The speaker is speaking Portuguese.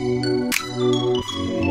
Música